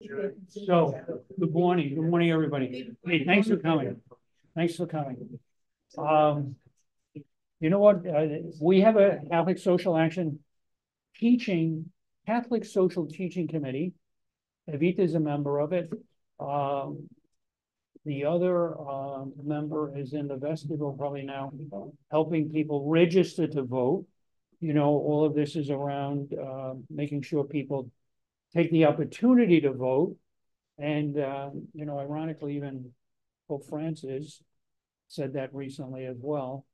So, good morning, good morning, everybody. Hey, thanks for coming. Thanks for coming. Um, you know what, uh, we have a Catholic Social Action teaching, Catholic Social Teaching Committee. Evita is a member of it. Um, the other, uh, member is in the vestibule probably now, helping people register to vote. You know, all of this is around, uh, making sure people take the opportunity to vote. And, uh, you know, ironically, even Pope Francis said that recently as well.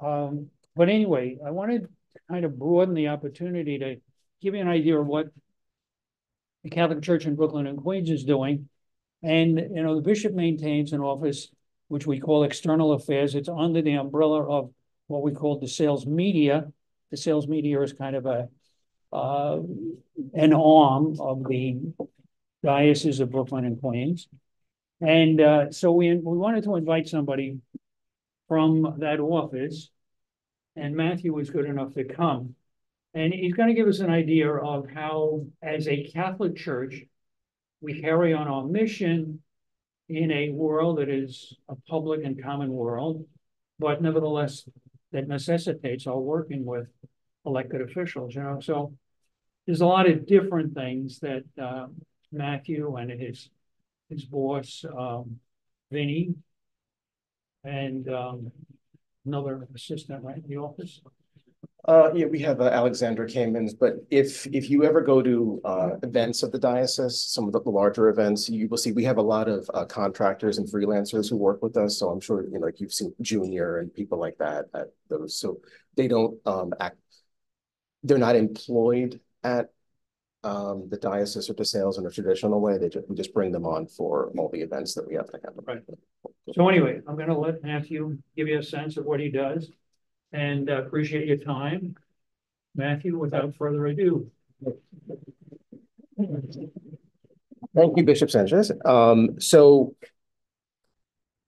Um, but anyway, I wanted to kind of broaden the opportunity to give you an idea of what the Catholic Church in Brooklyn and Queens is doing. And, you know, the bishop maintains an office which we call external affairs. It's under the umbrella of what we call DeSales Media. DeSales Media is kind of a uh, an arm of the Diocese of Brooklyn and Queens. And uh, so we, we wanted to invite somebody from that office, and Matthew was good enough to come. And he's going to give us an idea of how, as a Catholic church, we carry on our mission in a world that is a public and common world, but nevertheless that necessitates our working with elected officials, you know. So there's a lot of different things that uh, Matthew and his his boss um, Vinny and um, another assistant right in the office. Uh, yeah, we have uh, Alexandra but if if you ever go to uh, events of the diocese, some of the larger events, you will see we have a lot of uh, contractors and freelancers who work with us. So I'm sure you know, like you've seen Junior and people like that at those. So they don't um, act; they're not employed at um, the diocese or DeSales in a traditional way. They just, we just bring them on for all the events that we have to have. Right. So anyway, I'm going to let Matthew give you a sense of what he does and uh, appreciate your time. Matthew, without further ado. Thank you, Bishop Sanchez. Um, so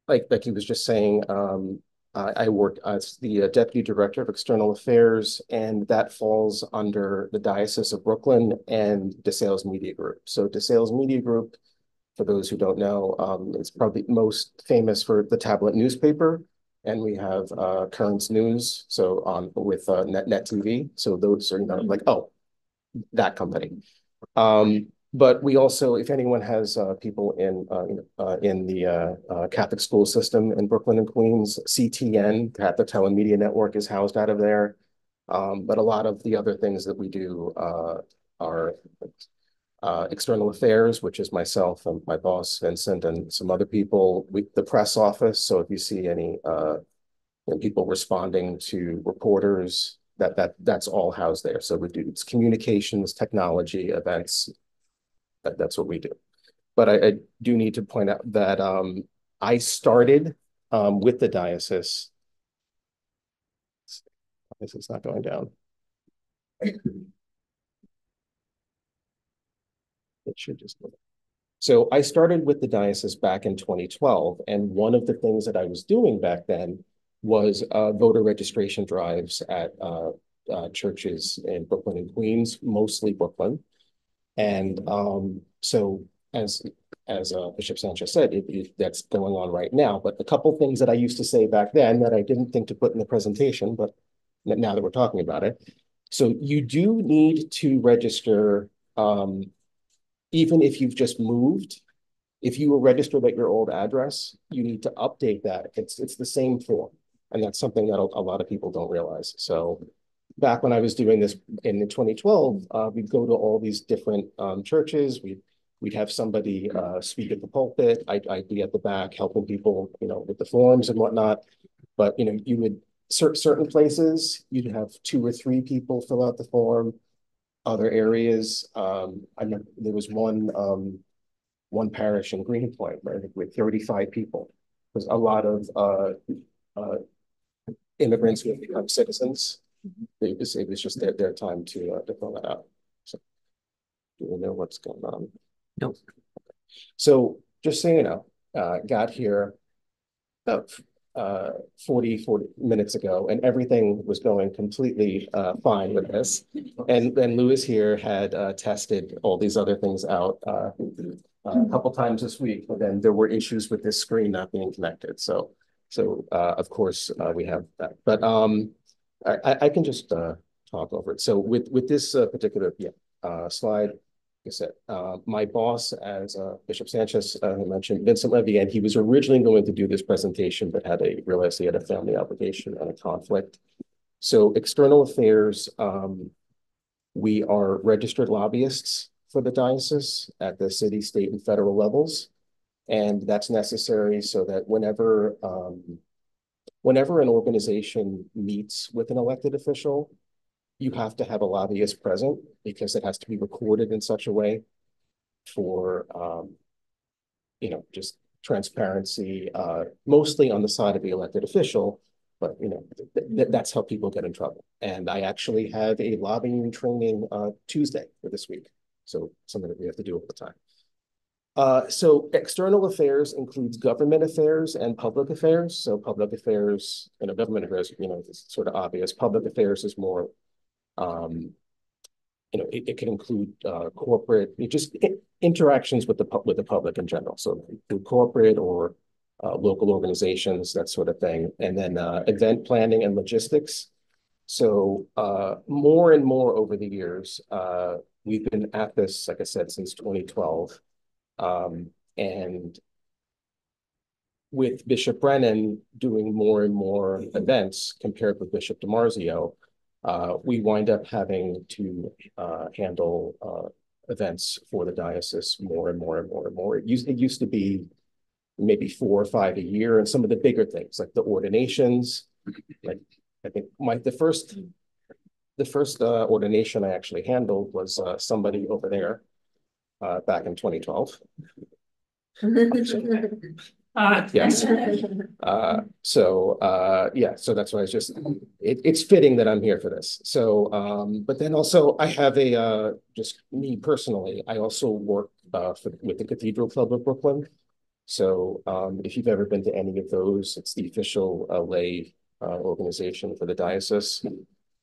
like, like he was just saying, um, I work as the uh, Deputy Director of External Affairs, and that falls under the Diocese of Brooklyn and DeSales Media Group. So DeSales Media Group, for those who don't know, um, is probably most famous for the tablet newspaper, and we have uh, Currents News, so on with uh, Net, Net TV. So those are, you know, like, oh, that company. Um, but we also, if anyone has uh, people in uh, uh, in the uh, uh, Catholic school system in Brooklyn and Queens, CTN, Catholic Telemedia Network, is housed out of there. Um, but a lot of the other things that we do uh, are external affairs, which is myself and my boss Vincent and some other people. We, the press office. So if you see any people responding to reporters, that that that's all housed there. So we do it's communications, technology, events, that, that's what we do. But I, I do need to point out that um, I started um, with the diocese. This is not going down. It should just go. So I started with the diocese back in 2012, and one of the things that I was doing back then was uh, voter registration drives at uh, uh, churches in Brooklyn and Queens, mostly Brooklyn. And um, so as as uh, Bishop Sanchez said, it, it, that's going on right now. But a couple things that I used to say back then that I didn't think to put in the presentation, but now that we're talking about it. So you do need to register, um, even if you've just moved. If you were registered at your old address, you need to update that. It's it's the same form, and that's something that a, a lot of people don't realize. So back when I was doing this in 2012, uh, we'd go to all these different um, churches. We'd we'd have somebody uh, speak at the pulpit. I'd, I'd be at the back helping people, you know, with the forms and whatnot. But you know, you would cer certain places you'd have two or three people fill out the form. Other areas, um, I know there was one um, one parish in Greenpoint, right, with 35 people. There's a lot of uh, uh, immigrants who have become citizens it was, it was just their, their time to, uh, to fill that out. So do we know what's going on? No. So just so you know, uh, got here about uh 40, 40 minutes ago, and everything was going completely uh fine with this. And then Lewis here had uh tested all these other things out uh a couple times this week, but then there were issues with this screen not being connected. So so uh of course uh we have that. But um I I can just uh talk over it. So with with this uh, particular yeah uh slide, I said, uh, my boss, as uh, Bishop Sanchez uh, mentioned, Vincent LeVien, and he was originally going to do this presentation, but had a realized he had a family obligation and a conflict. So external affairs, um, we are registered lobbyists for the diocese at the city, state, and federal levels. And that's necessary so that whenever um, whenever an organization meets with an elected official, you have to have a lobbyist present because it has to be recorded in such a way for, um, you know, just transparency, uh, mostly on the side of the elected official, but you know, th th that's how people get in trouble. And I actually have a lobbying training uh, Tuesday for this week. So something that we have to do all the time. Uh, so external affairs includes government affairs and public affairs. So public affairs, you know, government affairs, you know, it's sort of obvious. Public affairs is more um, you know, it, it can include uh, corporate, just interactions with the with the public in general. So corporate or uh, local organizations, that sort of thing, and then uh, event planning and logistics. So uh, more and more over the years, uh, we've been at this, like I said, since 2012, um, and with Bishop Brennan doing more and more events compared with Bishop DiMarzio, uh, we wind up having to uh, handle uh, events for the diocese more and more and more and more. It used, it used to be maybe four or five a year, and some of the bigger things like the ordinations. Like I think my the first the first uh, ordination I actually handled was uh, somebody over there uh, back in 2012. Uh, yes. Uh, so, uh, yeah, so that's why it's just, it, it's fitting that I'm here for this. So, um, but then also I have a, uh, just me personally, I also work, uh, for, with the Cathedral Club of Brooklyn. So, um, if you've ever been to any of those, it's the official uh, lay, uh, organization for the diocese.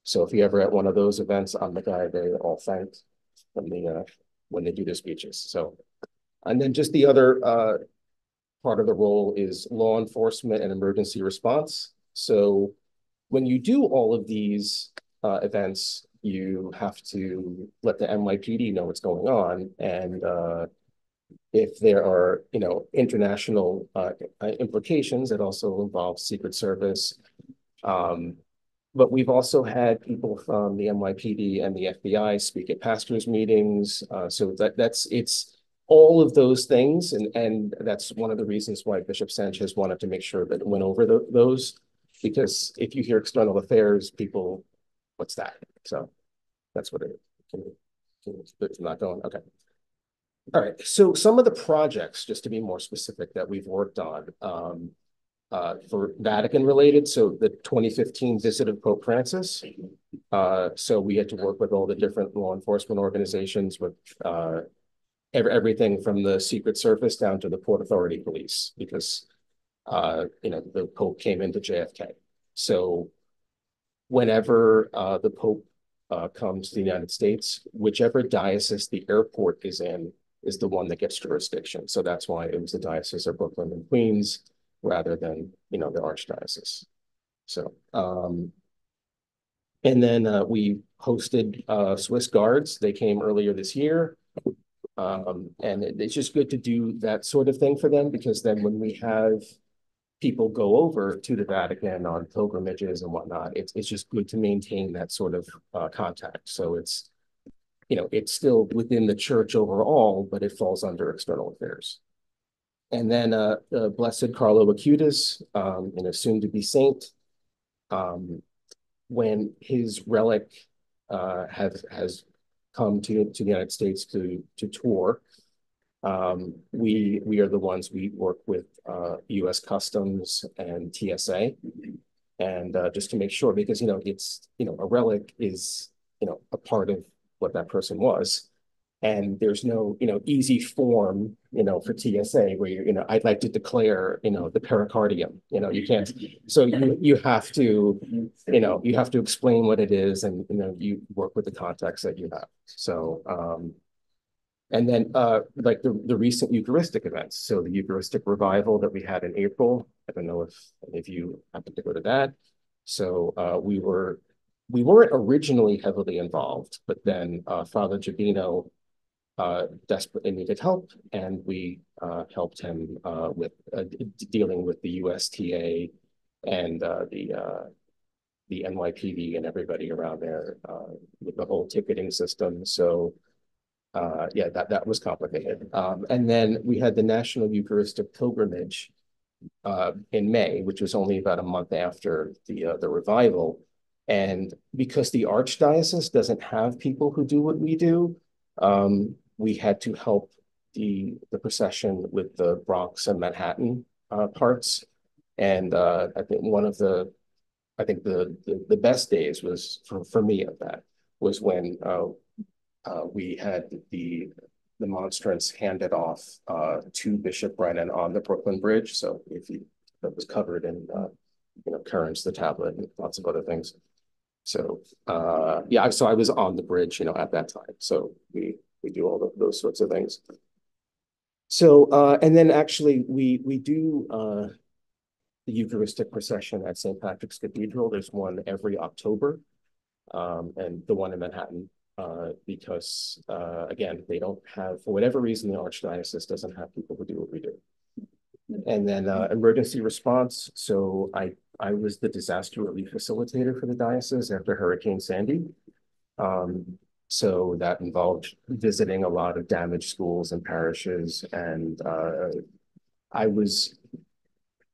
So if you ever at one of those events, I'm the guy they all thank when they, uh, when they do their speeches. So, and then just the other, uh, part of the role is law enforcement and emergency response. So when you do all of these uh, events, you have to let the NYPD know what's going on. And uh, if there are, you know, international uh, implications, it also involves Secret Service. Um, but we've also had people from the NYPD and the FBI speak at pastors' meetings. Uh, so that that's it's all of those things. And, and that's one of the reasons why Bishop Sanchez wanted to make sure that went over the, those, because if you hear external affairs, people, what's that? So that's what it can it's not going. Okay. All right. So some of the projects, just to be more specific, that we've worked on um, uh, for Vatican related. So the 2015 visit of Pope Francis. Uh, so we had to work with all the different law enforcement organizations with uh, every, everything from the Secret Service down to the Port Authority Police, because uh, you know the Pope came into JFK. So whenever uh, the Pope uh, comes to the United States, whichever diocese the airport is in is the one that gets jurisdiction. So that's why it was the diocese of Brooklyn and Queens rather than you know the archdiocese. So um, and then uh, we hosted uh, Swiss Guards. They came earlier this year. Um, and it, it's just good to do that sort of thing for them because then when we have people go over to the Vatican on pilgrimages and whatnot, it's it's just good to maintain that sort of uh, contact. So it's you know it's still within the church overall, but it falls under external affairs. And then uh, uh Blessed Carlo Acutis, um, you know, soon to be saint, um, when his relic uh, has has come to, to the United States to, to tour. Um, we, we are the ones we work with uh, US Customs and TSA. And uh, just to make sure, because, you know, it's, you know, a relic is, you know, a part of what that person was. And there's no, you know, easy form, you know, for TSA where you're, you know, I'd like to declare, you know, the pericardium, you know, you can't. So you, you have to, you know, you have to explain what it is and, you know, you work with the context that you have. So, um, and then, uh, like the, the recent Eucharistic events. So the Eucharistic revival that we had in April, I don't know if, if you happen to go to that. So, uh, we were, we weren't originally heavily involved, but then, uh, Father Jabino uh, desperately needed help, and we uh, helped him uh, with uh, dealing with the USTA and uh, the the NYPD and everybody around there with the whole ticketing system. So yeah, that that was complicated. Um, and then we had the National Eucharistic Pilgrimage in May, which was only about a month after the the revival. And because the Archdiocese doesn't have people who do what we do, um, we had to help the the procession with the Bronx and Manhattan uh, parts. And uh, I think one of the, I think the, the, the best days was for, for me of that was when uh, uh, we had the the monstrance handed off uh, to Bishop Brennan on the Brooklyn Bridge. So if he that was covered in you know currents, the tablet, and lots of other things. So uh, yeah, so I was on the bridge, you know, at that time. So we we do all those sorts of things. So, uh, and then actually we, we do, uh, the Eucharistic procession at St. Patrick's Cathedral. There's one every October, um, and the one in Manhattan, uh, because, uh, again, they don't have, for whatever reason, the Archdiocese doesn't have people who do what we do. And then uh, emergency response. So I, I was the disaster relief facilitator for the diocese after Hurricane Sandy. Um, so that involved visiting a lot of damaged schools and parishes. And uh, I was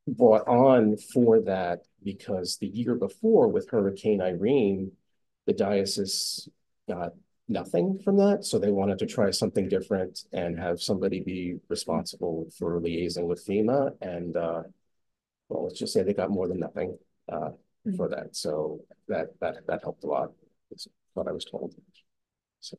brought on for that because the year before with Hurricane Irene, the diocese got nothing from that. So they wanted to try something different and have somebody be responsible for liaising with FEMA. And uh, well, let's just say they got more than nothing uh, for that. So that that that helped a lot. That's what I was told. So.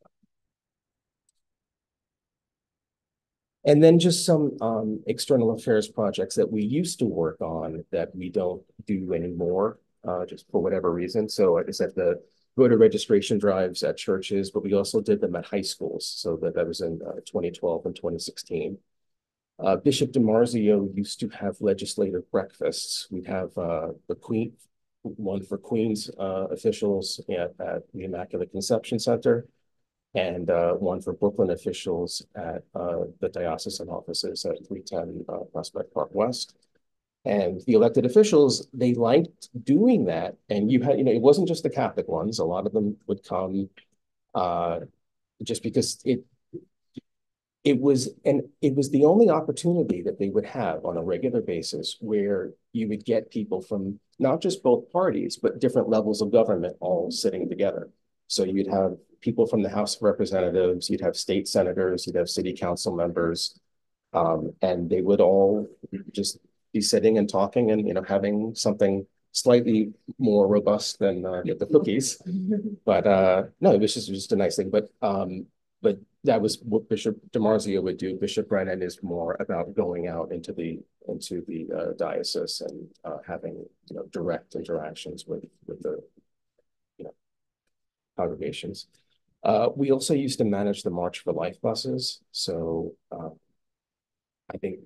And then just some um, external affairs projects that we used to work on that we don't do anymore, uh, just for whatever reason. So like I said, the voter registration drives at churches, but we also did them at high schools. So that, that was in uh, 2012 and 2016. Uh, Bishop DiMarzio used to have legislative breakfasts. We'd have uh, the Queen, one for Queens uh, officials at, at the Immaculate Conception Center, and uh, one for Brooklyn officials at uh, the diocesan offices at 310 uh, Prospect Park West. And the elected officials, they liked doing that. And you had, you know, it wasn't just the Catholic ones. A lot of them would come uh, just because it it was and it was the only opportunity that they would have on a regular basis where you would get people from not just both parties but different levels of government all sitting together so you'd have people from the House of Representatives, you'd have state senators, you'd have city council members, um, and they would all just be sitting and talking and, you know, having something slightly more robust than uh, the cookies. But uh, no, it was just, it was just a nice thing. But um, but that was what Bishop DiMarzio would do. Bishop Brennan is more about going out into the into the uh, diocese and uh, having you know direct interactions with with the you know congregations. Uh, we also used to manage the March for Life buses. So uh, I think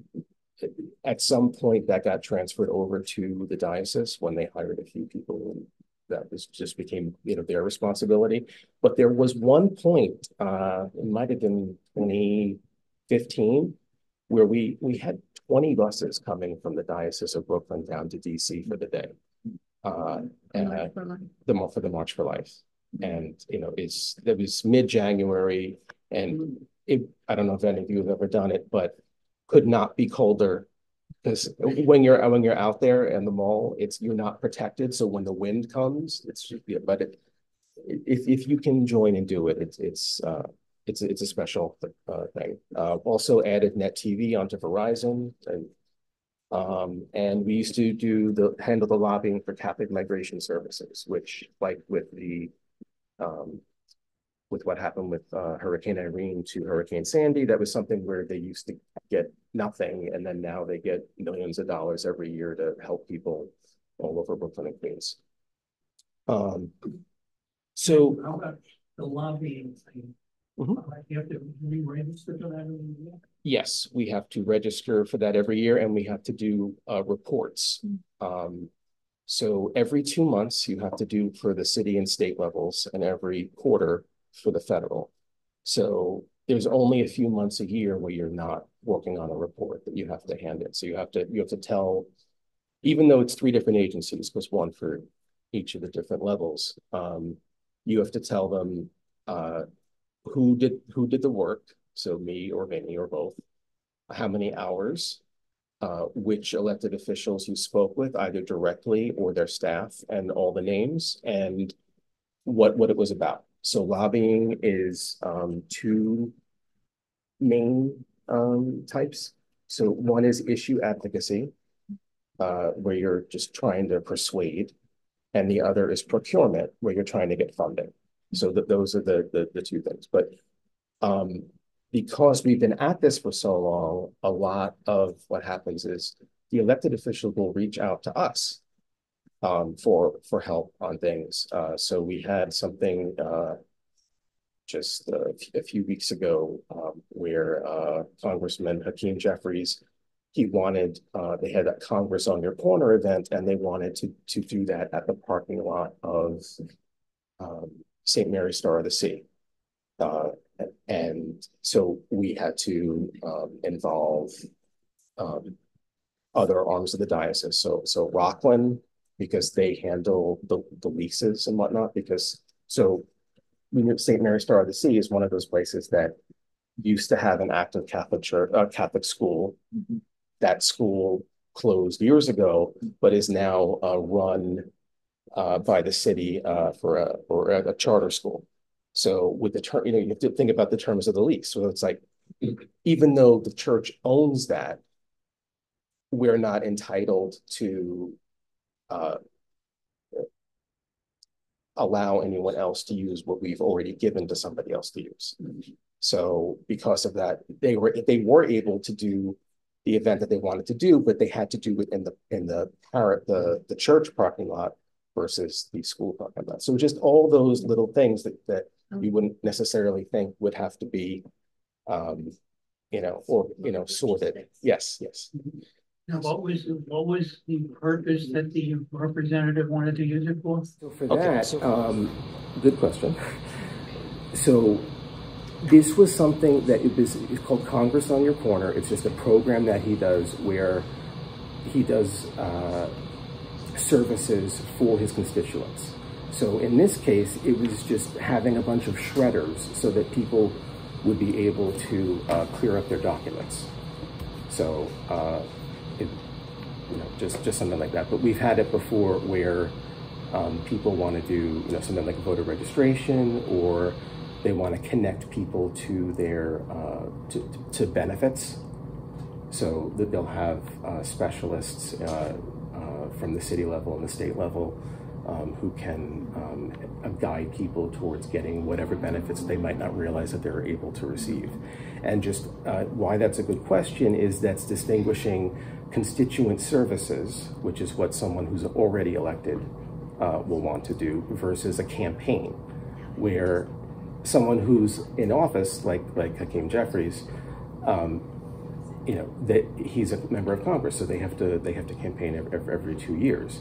at some point that got transferred over to the diocese when they hired a few people and that was just became you know their responsibility. But there was one point, uh, it might have been 2015, where we we had 20 buses coming from the Diocese of Brooklyn down to DC for the day. Uh, and the for the March for Life and you know it's it was mid-January and it I don't know if any of you have ever done it, but could not be colder because when you're when you're out there in the mall, it's you're not protected. So when the wind comes, it's just yeah, but it, if if you can join and do it, it's it's uh it's it's a special uh, thing. Uh, also added Net TV onto Verizon and um, and we used to do the handle the lobbying for Catholic migration services, which like with the um, with what happened with uh, Hurricane Irene to Hurricane Sandy, that was something where they used to get nothing, and then now they get millions of dollars every year to help people all over Brooklyn and Queens. Um, so How about the lobbying thing? Mhm. Uh, You have to re-register for that every year? yes, we have to register for that every year, and we have to do uh, reports. Um, so every two months, you have to do for the city and state levels, and every quarter for the federal. So there's only a few months a year where you're not working on a report that you have to hand in. So you have to you have to tell, even though it's three different agencies, because one for each of the different levels, um, you have to tell them uh, who did who did the work. So me or Vinny or both. How many hours? Uh, which elected officials you spoke with, either directly or their staff, and all the names and what what it was about. So lobbying is um, two main um, types. So one is issue advocacy, uh, where you're just trying to persuade, and the other is procurement, where you're trying to get funding. So that those are the, the the two things. But um, because we've been at this for so long, a lot of what happens is the elected officials will reach out to us um, for for help on things. Uh, so we had something uh, just a, few weeks ago um, where uh, Congressman Hakeem Jeffries he wanted uh, they had a Congress on your corner event and they wanted to to do that at the parking lot of um, St. Mary's Star of the Sea. So we had to um, involve um, other arms of the diocese. So so Rockland, because they handle the, the leases and whatnot, because so we knew St. Mary's Star of the Sea is one of those places that used to have an active Catholic church, uh, Catholic school. That school closed years ago, but is now uh, run uh, by the city uh, for a for a, a charter school. So with the term, you know, you have to think about the terms of the lease. So it's like, even though the church owns that, we're not entitled to uh, allow anyone else to use what we've already given to somebody else to use. So because of that, they were they were able to do the event that they wanted to do, but they had to do it in the in the the the church parking lot versus the school parking lot. So just all those little things that that you wouldn't necessarily think would have to be, um, you know, or you know, sorted. Yes, yes. Now, what was, what was the purpose that the representative wanted to use it for? So for that, um, good question. So this was something that it was it's called Congress on Your Corner. It's just a program that he does where he does uh, services for his constituents. So in this case, it was just having a bunch of shredders so that people would be able to uh, clear up their documents. So, uh, it, you know, just, just something like that. But we've had it before where um, people want to do, you know, something like voter registration or they want to connect people to their, uh, to, to benefits. So that they'll have uh, specialists uh, uh, from the city level and the state level um, who can um, guide people towards getting whatever benefits they might not realize that they're able to receive. And just uh, why that's a good question is that's distinguishing constituent services, which is what someone who's already elected uh, will want to do, versus a campaign, where someone who's in office, like like Hakeem Jeffries, um, you know, that he's a member of Congress, so they have to they have to campaign every, every two years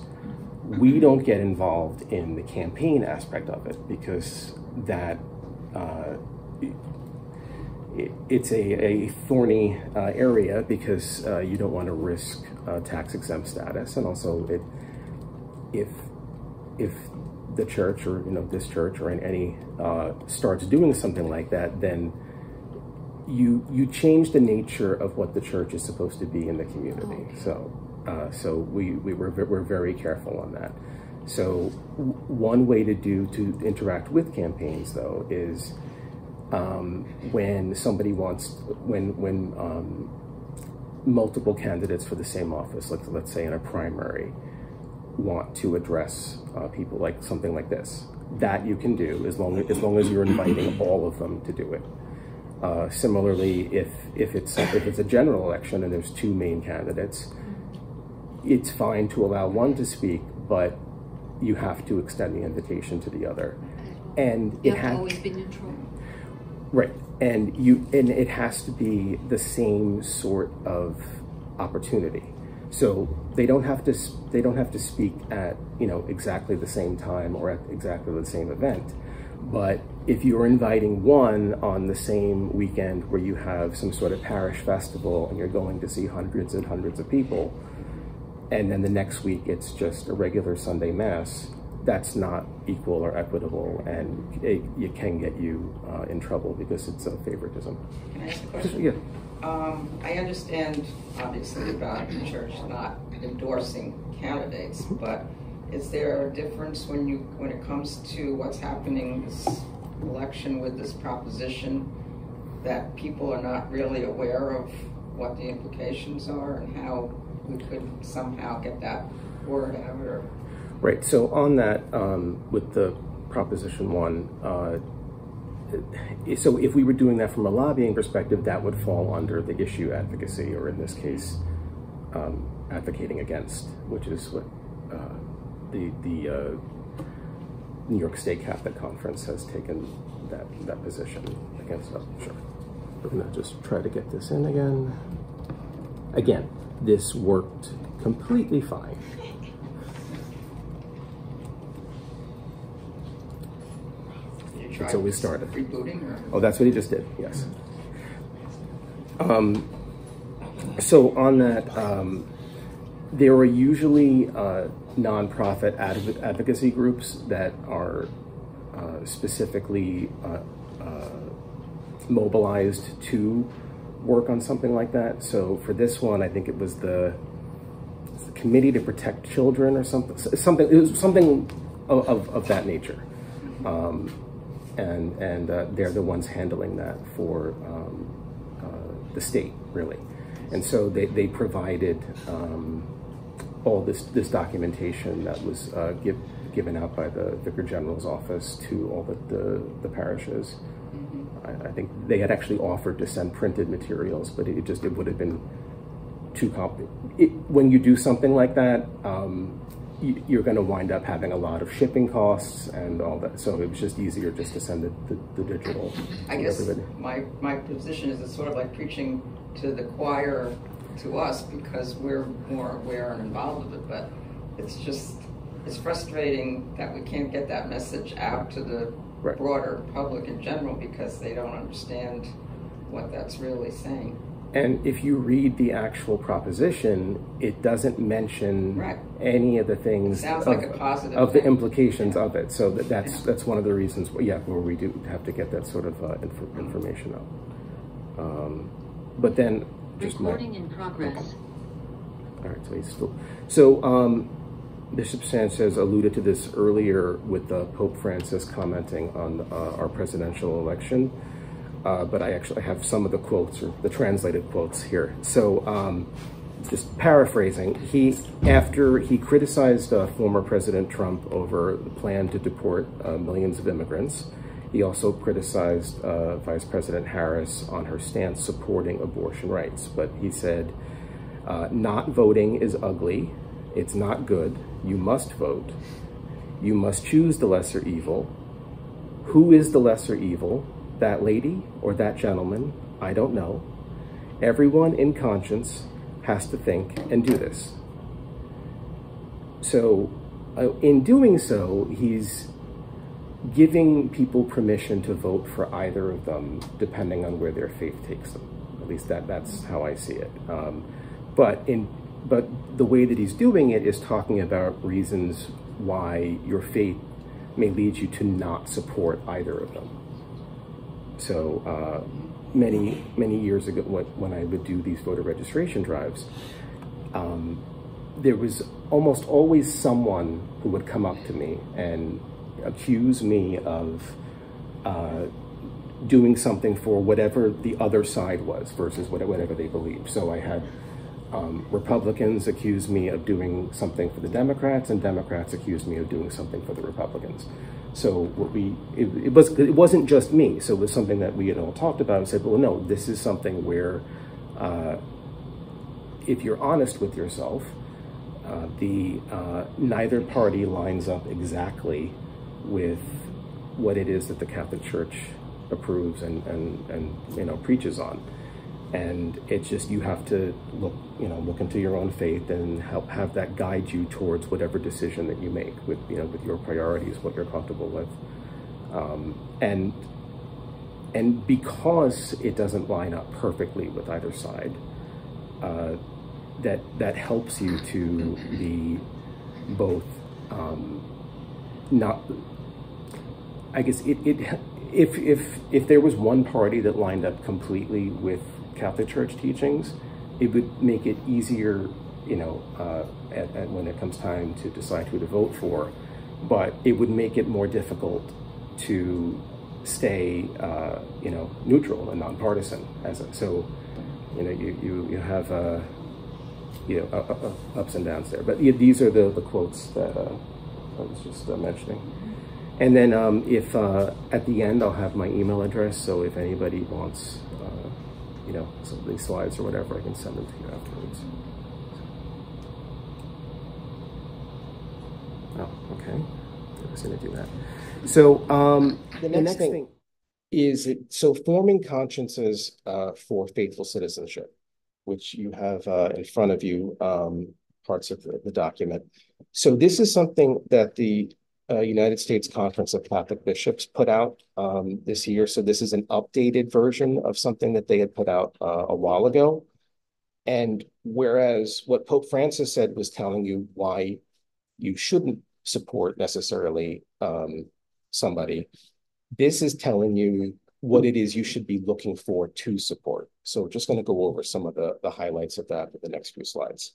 we don't get involved in the campaign aspect of it because that uh, it, it's a, a thorny uh, area because uh, you don't want to risk uh, tax exempt status. And also it if if the church or you know this church or any uh, starts doing something like that then you you change the nature of what the church is supposed to be in the community. So uh, so we, we were, we're very careful on that. So one way to do to interact with campaigns though is um, when somebody wants, when, when um, multiple candidates for the same office, like let's say in a primary, want to address uh, people like something like this. that you can do as long as long as you're inviting all of them to do it. Uh, similarly, if if it's if it's a general election and there's two main candidates, it's fine to allow one to speak, but you have to extend the invitation to the other, and You it has always be neutral. right, and you and it has to be the same sort of opportunity. So they don't have to they don't have to speak at you know exactly the same time or at exactly the same event. But if you're inviting one on the same weekend where you have some sort of parish festival and you're going to see hundreds and hundreds of people, and then the next week it's just a regular Sunday mass, that's not equal or equitable, and it, it can get you uh, in trouble because it's a favoritism. Can I ask a question? Yeah. Um, I understand, obviously, about the church not endorsing candidates, but is there a difference when you, when it comes to what's happening this election with this proposition that people are not really aware of what the implications are and how we could somehow get that word out or? Right. So on that, um, with the Proposition One, uh, so if we were doing that from a lobbying perspective, that would fall under the issue advocacy, or in this case, um, advocating against, which is what uh, the the uh, New York State Catholic Conference has taken that that position against. Oh, sure. We're gonna just try to get this in again. Again, this worked completely fine. So we started. Oh, that's what he just did, yes. Um, so on that, um, there are usually uh, nonprofit adv- advocacy groups that are uh, specifically uh, uh, mobilized to work on something like that. So for this one, I think it was the, the Committee to Protect Children or something. Something it was something of, of, of that nature. Um, and and uh, they're the ones handling that for um, uh, the state, really. And so they, they provided um, all this this documentation that was uh, give, given out by the Vicar General's office to all the, the, the parishes. I, I think they had actually offered to send printed materials, but it just it would have been too comp. It, when you do something like that, um, you, you're going to wind up having a lot of shipping costs and all that. So it was just easier just to send the, the, the digital. I guess everybody. my, my position is it's sort of like preaching to the choir to us because we're more aware and involved with it, but it's just, it's frustrating that we can't get that message out to the Right. broader public in general because they don't understand what that's really saying. And if you read the actual proposition, it doesn't mention Right. any of the things Sounds of, like a positive of the thing. implications of it. So that, that's Yeah. that's one of the reasons. Yeah, where we do have to get that sort of uh, inf- information out. Um, but then just my- Recording in progress. All right, so he's still. So um, Bishop Sanchez alluded to this earlier with uh, Pope Francis commenting on uh, our presidential election, uh, but I actually have some of the quotes or the translated quotes here. So um, just paraphrasing, he after he criticized uh, former President Trump over the plan to deport uh, millions of immigrants. He also criticized uh, Vice President Harris on her stance supporting abortion rights, but he said, not voting is ugly. It's not good. You must vote. You must choose the lesser evil. Who is the lesser evil? That lady or that gentleman? I don't know. Everyone in conscience has to think and do this. So, uh, in doing so, he's giving people permission to vote for either of them, depending on where their faith takes them. At least that that's how I see it. Um, but in but the way that he's doing it is talking about reasons why your faith may lead you to not support either of them. So uh, many many years ago, when I would do these voter registration drives, um, there was almost always someone who would come up to me and accuse me of uh, doing something for whatever the other side was versus whatever they believed. So I had um, Republicans accuse me of doing something for the Democrats, and Democrats accuse me of doing something for the Republicans. So what we, it, it was, it wasn't just me. So it was something that we had all talked about and said, well, no, this is something where, uh, if you're honest with yourself, uh, the uh, neither party lines up exactly with what it is that the Catholic Church approves and, and, and you know preaches on and it's just you have to look you know look into your own faith and help have that guide you towards whatever decision that you make with you know with your priorities what you're comfortable with. Um, and and because it doesn't line up perfectly with either side uh, that that helps you to be both um, not I guess it, it if if if there was one party that lined up completely with Catholic Church teachings, it would make it easier, you know, uh, at, at when it comes time to decide who to vote for. But it would make it more difficult to stay, uh, you know, neutral and nonpartisan. As a, so, you know, you you you have uh, you know ups and downs there. But these are the the quotes that uh, I was just uh, mentioning. And then um, if uh, at the end, I'll have my email address. So if anybody wants you know, some of these slides or whatever, I can send them to you afterwards. Oh, okay. I was going to do that. So um, the, next the next, thing, thing is it, so forming consciences uh, for faithful citizenship, which you have uh, in front of you, um, parts of the, the document. So this is something that the uh, United States Conference of Catholic Bishops put out um, this year. So this is an updated version of something that they had put out uh, a while ago. And whereas what Pope Francis said was telling you why you shouldn't support necessarily um, somebody, this is telling you what it is you should be looking for to support. So just going to go over some of the, the highlights of that with the next few slides.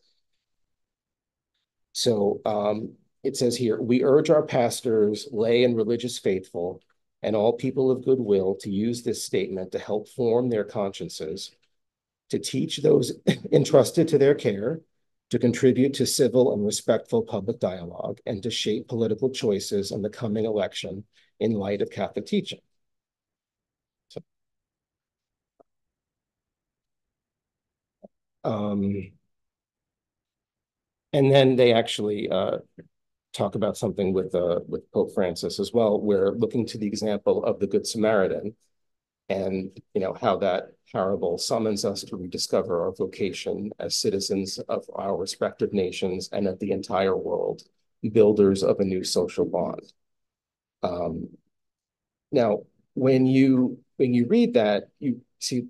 So um, it says here, we urge our pastors, lay and religious faithful, and all people of goodwill to use this statement to help form their consciences, to teach those entrusted to their care, to contribute to civil and respectful public dialogue, and to shape political choices in the coming election in light of Catholic teaching. Um, and then they actually uh, talk about something with uh, with Pope Francis as well. We're looking to the example of the Good Samaritan, and you know how that parable summons us to rediscover our vocation as citizens of our respective nations and of the entire world, builders of a new social bond. Um, now, when you when you read that, you see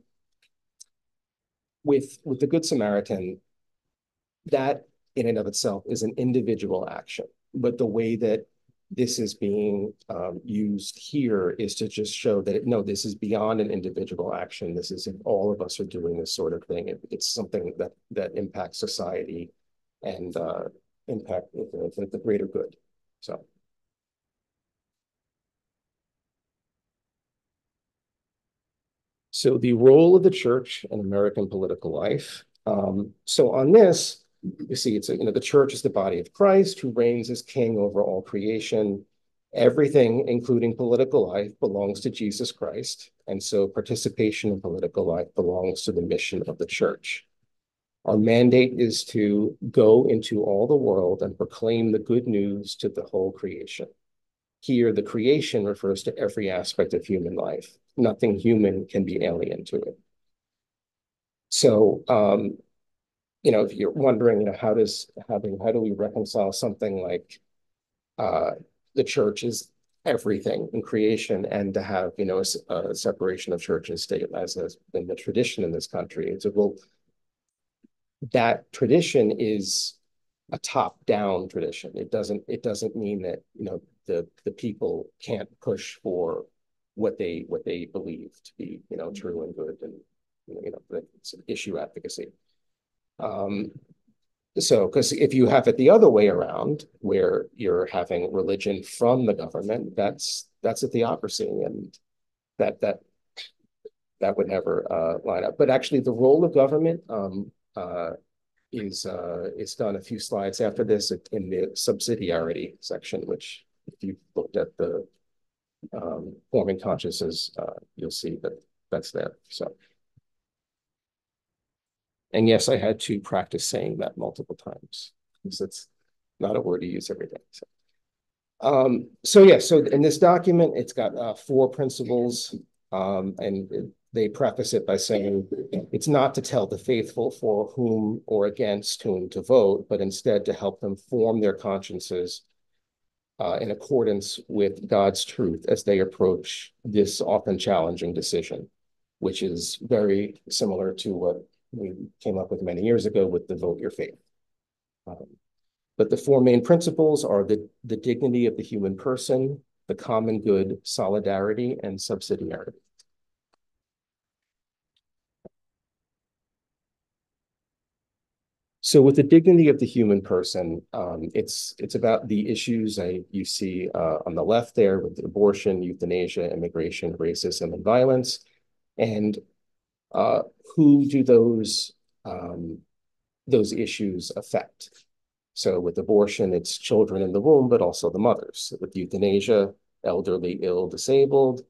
with with the Good Samaritan, that in and of itself is an individual action but the way that this is being um, used here is to just show that it, no, this is beyond an individual action. This is if all of us are doing this sort of thing. It, it's something that that impacts society and uh, impact the, the, the greater good. So. So the role of the church in American political life. Um, so on this, you see, it's, you know, the church is the body of Christ who reigns as king over all creation. Everything, including political life, belongs to Jesus Christ. And so participation in political life belongs to the mission of the church. Our mandate is to go into all the world and proclaim the good news to the whole creation. Here, the creation refers to every aspect of human life. Nothing human can be alien to it. So um, you know, if you're wondering, you know, how does having how do we reconcile something like uh, the church is everything in creation and to have you know a, a separation of church and state as has been the tradition in this country? It's a well that tradition is a top down tradition. It doesn't it doesn't mean that you know the the people can't push for what they what they believe to be you know true and good and you know it's issue advocacy so, because if you have it the other way around, where you're having religion from the government, that's that's a theocracy, and that that that would never uh, line up. But actually, the role of government um, uh, is uh, is done a few slides after this in the subsidiarity section, which if you looked at the um, forming consciences, uh, you'll see that that's there. So, and yes, I had to practice saying that multiple times because it's not a word you use every day. So, um, so yeah, so in this document, it's got uh, four principles, um, and they preface it by saying it's not to tell the faithful for whom or against whom to vote, but instead to help them form their consciences uh, in accordance with God's truth as they approach this often challenging decision, which is very similar to what we came up with many years ago with the vote your faith. Um, but the four main principles are the, the dignity of the human person, the common good, solidarity, and subsidiarity. So with the dignity of the human person, um, it's it's about the issues I, you see uh, on the left there with abortion, euthanasia, immigration, racism, and violence, and uh, who do those um, those issues affect? So with abortion, it's children in the womb, but also the mothers. With euthanasia, elderly, ill, disabled,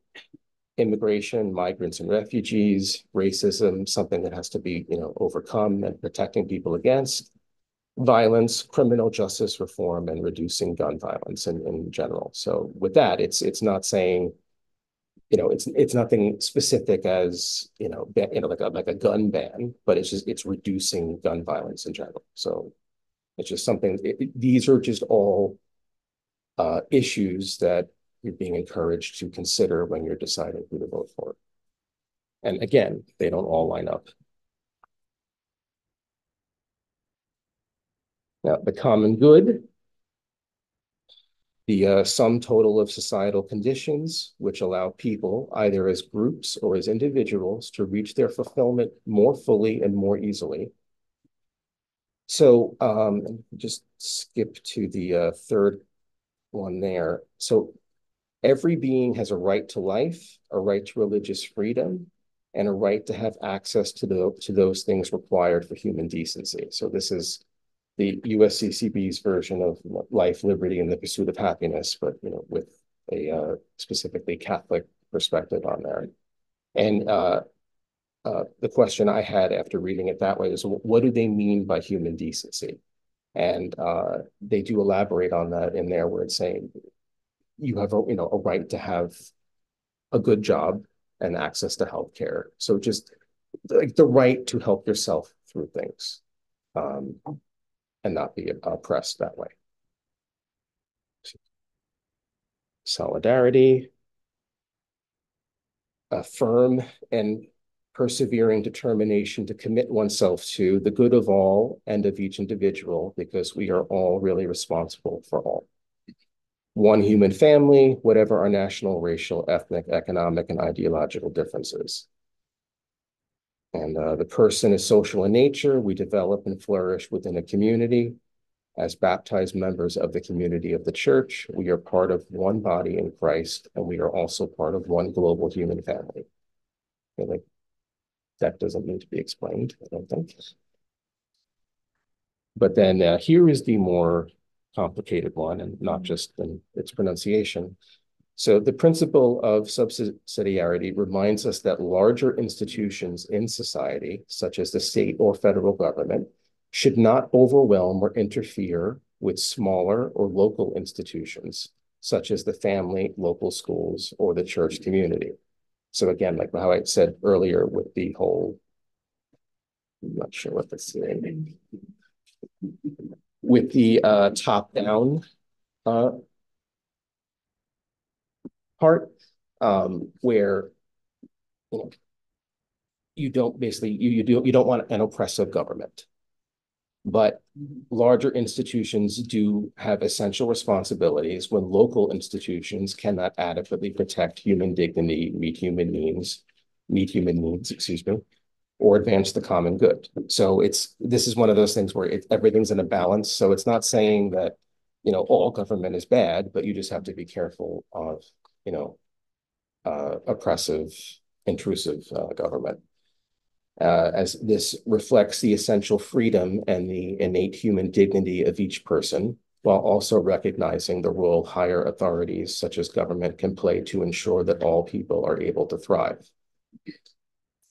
immigration, migrants and refugees, racism, something that has to be, you know, overcome and protecting people against, violence, criminal justice reform, and reducing gun violence in, in general. So with that, it's it's not saying, you know, it's it's nothing specific as, you know, you know, like a like a gun ban, but it's just it's reducing gun violence in general. So it's just something, it, these are just all uh, issues that you're being encouraged to consider when you're deciding who to vote for. And again, they don't all line up. Now, the common good, the uh, sum total of societal conditions which allow people, either as groups or as individuals, to reach their fulfillment more fully and more easily. So um, just skip to the uh, third one there. So every being has a right to life, a right to religious freedom, and a right to have access to the to those things required for human decency. So this is the USCCB's version of life, liberty, and the pursuit of happiness, but you know, with a uh, specifically Catholic perspective on there. And uh, uh, the question I had after reading it that way is, what do they mean by human decency? And uh, they do elaborate on that in there, where it's saying you have a you know a right to have a good job and access to health care. So just like the right to help yourself through things um, and not be oppressed that way. Solidarity, a firm and persevering determination to commit oneself to the good of all and of each individual because we are all really responsible for all one human family, whatever our national, racial, ethnic, economic, and ideological differences. And uh, the person is social in nature. We develop and flourish within a community. As baptized members of the community of the church, we are part of one body in Christ, and we are also part of one global human family. like that doesn't need to be explained, I don't think. But then uh, here is the more complicated one and not just in its pronunciation. So the principle of subsidiarity reminds us that larger institutions in society, such as the state or federal government, should not overwhelm or interfere with smaller or local institutions, such as the family, local schools, or the church community. So again, like how I said earlier with the whole, I'm not sure what this is with the uh, top-down uh, part, um, where you know you don't basically you you do you don't want an oppressive government, but larger institutions do have essential responsibilities when local institutions cannot adequately protect human dignity, meet human needs, meet human needs, excuse me, or advance the common good. So it's this is one of those things where it, everything's in a balance. So it's not saying that you know all government is bad, but you just have to be careful of you know uh, oppressive, intrusive uh, government. Uh, as this reflects the essential freedom and the innate human dignity of each person, while also recognizing the role higher authorities such as government can play to ensure that all people are able to thrive.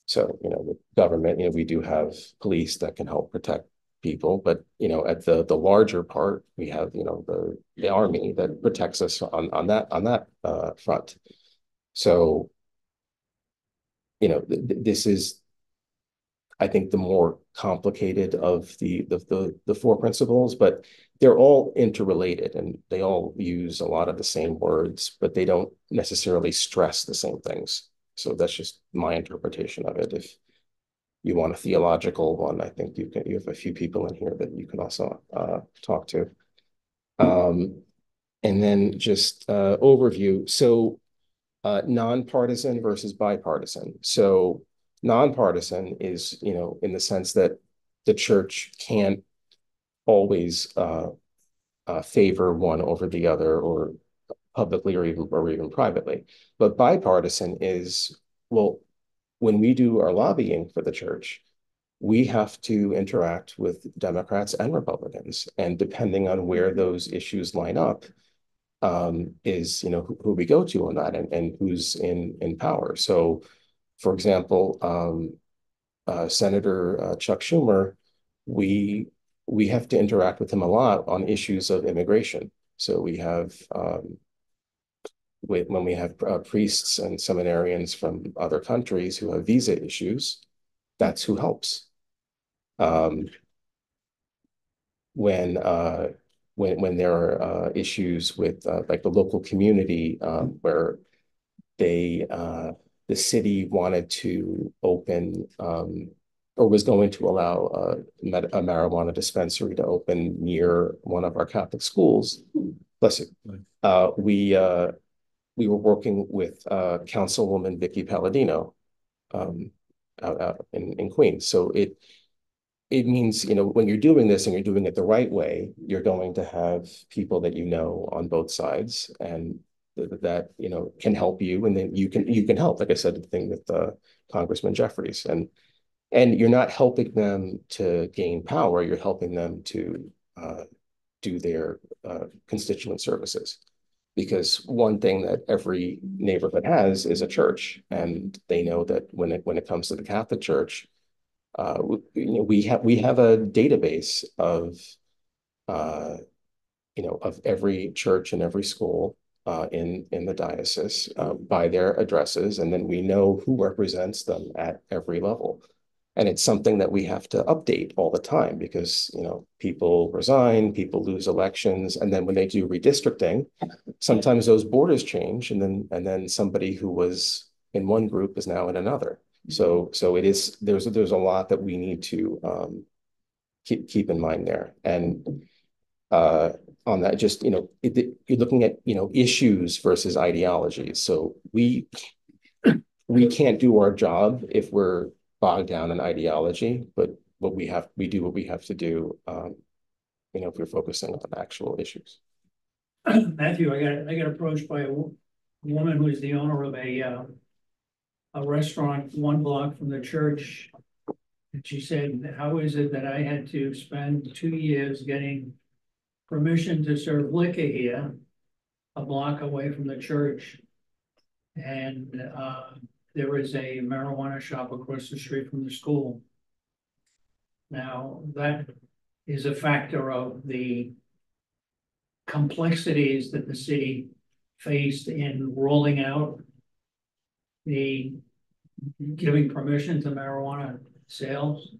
So, you know, with government, you know, we do have police that can help protect people, but you know, at the the larger part, we have, you know, the the army that protects us on on that on that uh front. So, you know, th this is I think the more complicated of the, the the the four principles, but they're all interrelated and they all use a lot of the same words, but they don't necessarily stress the same things. So that's just my interpretation of it. If you want a theological one, I think you can you have a few people in here that you can also uh, talk to. Um, and then just uh, overview. So uh, nonpartisan versus bipartisan. So nonpartisan is, you know, in the sense that the church can't always uh, uh, favor one over the other or publicly or even or even privately. But bipartisan is, well, when we do our lobbying for the church, we have to interact with Democrats and Republicans. And depending on where those issues line up, um, is you know who, who, we go to on that and, and who's in in power. So, for example, um, uh, Senator uh, Chuck Schumer, we we have to interact with him a lot on issues of immigration. So we have um, when we have uh, priests and seminarians from other countries who have visa issues, that's who helps. Um, when uh, when when there are uh, issues with uh, like the local community um, where they uh, the city wanted to open um, or was going to allow a, a, marijuana dispensary to open near one of our Catholic schools. Bless you. Uh, we uh, we were working with uh, Councilwoman Vickie Paladino um, out, out in, in Queens. So it it means, you know, when you're doing this and you're doing it the right way, you're going to have people that you know on both sides and th that, you know, can help you. And then you can you can help, like I said, the thing with uh, Congressman Jeffries. And and you're not helping them to gain power, you're helping them to uh, do their uh, constituent services because one thing that every neighborhood has is a church, and they know that when it when it comes to the Catholic Church, uh, we, you know, we have we have a database of, uh, you know, of every church and every school uh, in in the diocese uh, by their addresses, and then we know who represents them at every level. And it's something that we have to update all the time because, you know, people resign, people lose elections. And then when they do redistricting, sometimes those borders change and then and then somebody who was in one group is now in another. So so it is there's there's a lot that we need to um, keep keep in mind there. And uh, on that, just you know, it, you're looking at you know issues versus ideologies. So we we can't do our job if we're bogged down in ideology, but what we have, we do what we have to do, um, you know, if we're focusing on actual issues. Matthew, I got I got approached by a woman who is the owner of a uh, a restaurant one block from the church. And she said, how is it that I had to spend two years getting permission to serve liquor here, a block away from the church? And uh, there is a marijuana shop across the street from the school. Now, that is a factor of the complexities that the city faced in rolling out the giving permission to marijuana sales.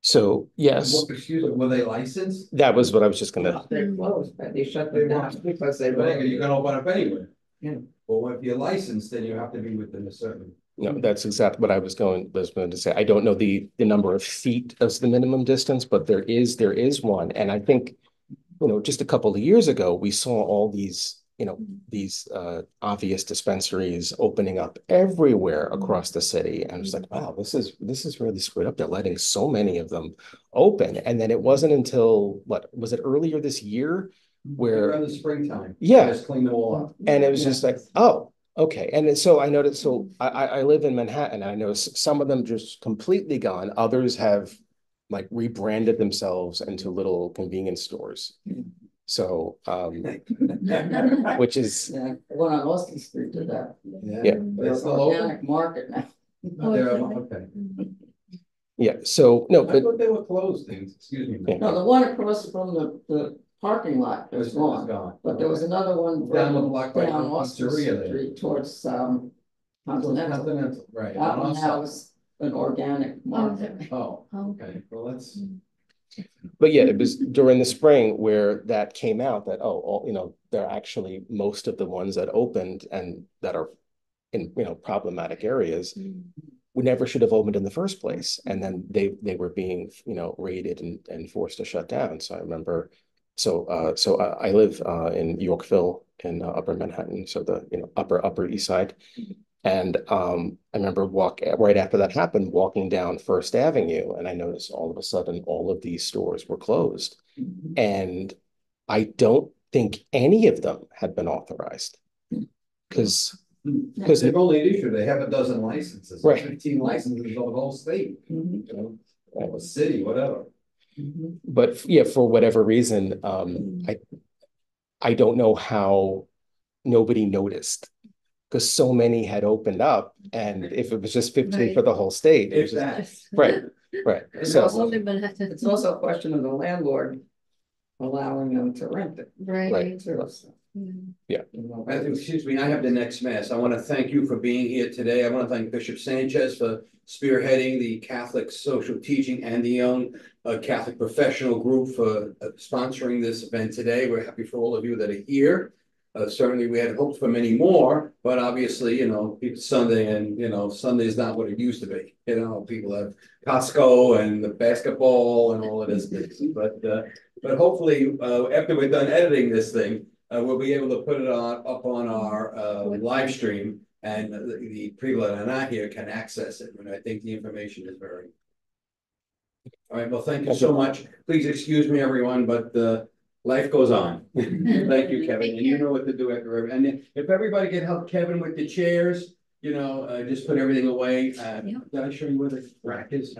So, yes, Excuse me, were they licensed? that was what I was just gonna, They're closed, but they shut They them down weren't. because they But were. you can open up anywhere. Yeah. Well, if you're licensed, then you have to be within a certain. no, that's exactly what I was going, was going to say. I don't know the, the number of feet as the minimum distance, but there is, there is one. And I think, you know, just a couple of years ago, we saw all these you know, these uh, obvious dispensaries opening up everywhere across the city. And I was like, wow, this is this is really screwed up. They're letting so many of them open. And then it wasn't until what was it earlier this year where Around the springtime. Yeah. Just clean them all up. and it was just like, oh, okay. And so I noticed, so I, I live in Manhattan. I know some of them just completely gone. Others have like rebranded themselves into little convenience stores. So, um, which is, Yeah, one on Austin Street did that. Yeah. But it's still? Organic market now. Oh, they're- okay. yeah, so, no, I but thought they were closed things, excuse me. Yeah. No, the one across from the, the parking lot It was was gone, gone. but there was another one. Down the block right Down from Austin Pizzeria there. Street towards, um, Continental. Continental, right. That on one our side. has an organic market. Oh, Oh, okay, well, that's, But yeah, it was during the spring where that came out that, oh, all, you know, they're actually most of the ones that opened and that are in, you know, problematic areas. We never should have opened in the first place. And then they, they were being, you know, raided and, and forced to shut down. So I remember, so, uh, so I, I live, uh, in Yorkville in uh, Upper Manhattan, so the, you know, upper, upper east side. And, um, I remember walk, right after that happened, walking down First Avenue and I noticed all of a sudden, all of these stores were closed. And I don't think any of them had been authorized. Cause, because they've only issued, they have a dozen licenses. Right. Fifteen licenses over the whole state, Mhm, you know, or city, whatever. Mhm. but yeah, for whatever reason, um, I. I don't know how nobody noticed. Cause so many had opened up and if it was just fifteen for the whole state, it was just, right, right. It's So, also- It's also a question of the landlord allowing them to rent it. Right. too, so, Yeah. excuse me, I have the next mass. I want to thank you for being here today. I want to thank Bishop Sanchez for spearheading the Catholic social teaching and the Young uh, Catholic Professional Group for uh, sponsoring this event today. We're happy for all of you that are here. Uh, certainly, we had hoped for many more, but obviously, you know, Sunday and, you know, Sunday is not what it used to be. You know, people have Costco and the basketball and all of this, but, uh, but hopefully, uh, after we're done editing this thing, uh, we'll be able to put it on, up on our, uh, live stream. And the, the people that are not here can access it, and I think the information is very. All right, well, thank you so much. Please excuse me, everyone, but, uh, life goes on. Thank you, Kevin, and you know what to do after, every- and if everybody could help Kevin with the chairs, you know, uh, just put everything away. Uh, Yeah. did I show you where the rack is?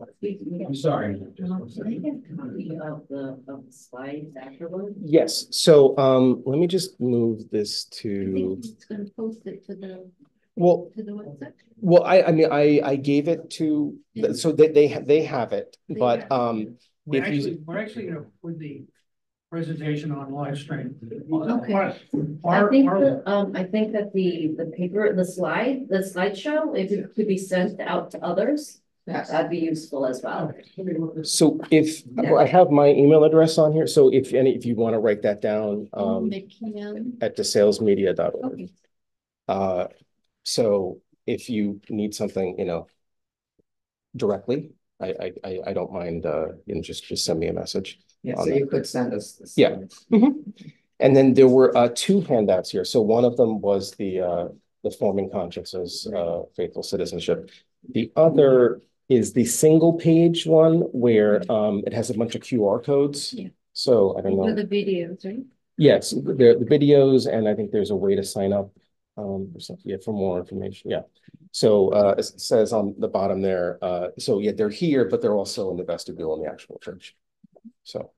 I'm sorry. Can I get a copy of the, of the slides afterward? yes, so, um, let me just move this I to, think it's gonna post it to the, well, to the website. well, I, I mean, I, I gave it to, so they, they, ha- they have it, They but, have um, We're If you- actually, we're actually gonna put the presentation on live stream. Okay. Our- I our- think our- that, um, I think that the, the paper, the slide, the slideshow, if it could be sent out to others, Yes. that'd be useful as well. So if, I have my email address on here, so if any, if you want to write that down, um, McKeon. at desalesmedia.org. Okay. Uh, so if you need something, you know, directly, I, I, I, I don't mind, uh, you know, just, just send me a message. Yeah, so that. you could send us. this. Yeah. And then there were, uh, two handouts here. So one of them was the, uh, the forming consciences, uh, faithful citizenship. The other is the single page one where, um, it has a bunch of QR codes. Yeah. So I don't know. For the videos, right? Yes, the, the videos, and I think there's a way to sign up, um, for some, yeah, for more information, yeah. So, uh, it says on the bottom there, uh, so yeah, they're here, but they're also in the vestibule in the actual church. So,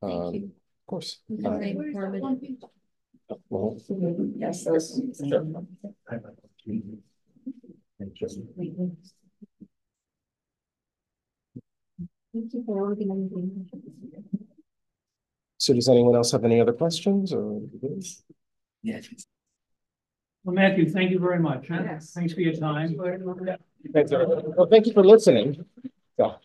Thank um, of course. Uh, Very informative. well, Yes, those. Thank you for organizing. So does anyone else have any other questions or? Yes. Well, Matthew, thank you very much. huh? Yes. Thanks for your time. Thanks, everyone. Well, thank you for listening. So.